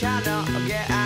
cannot get out.